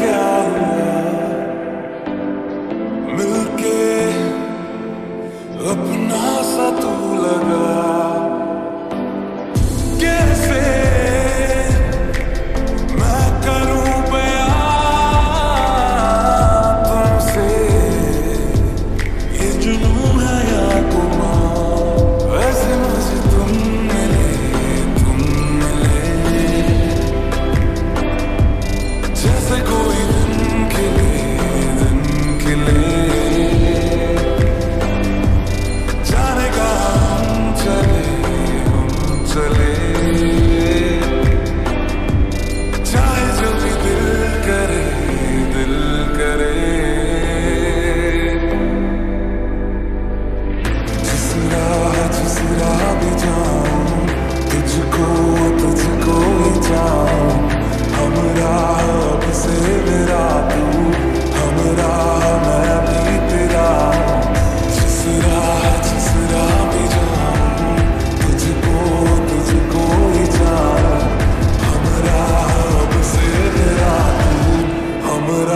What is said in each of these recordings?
क्या हुआ मिलके अपना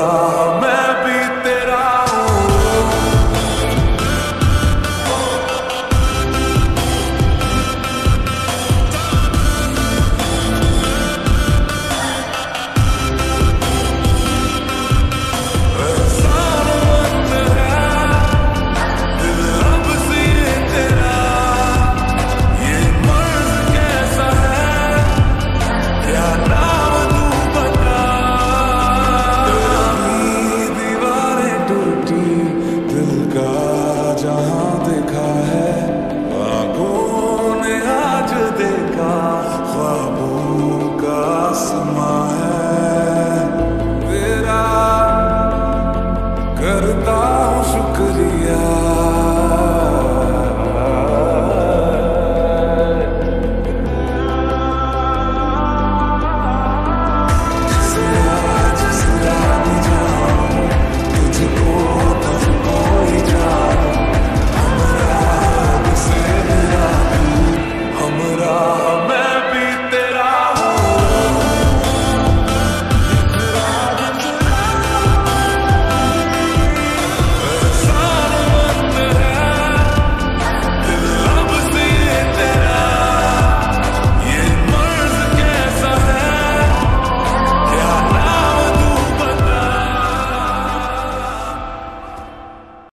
Oh. का है। तेरा करता शुक्रिया।